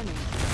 Warning.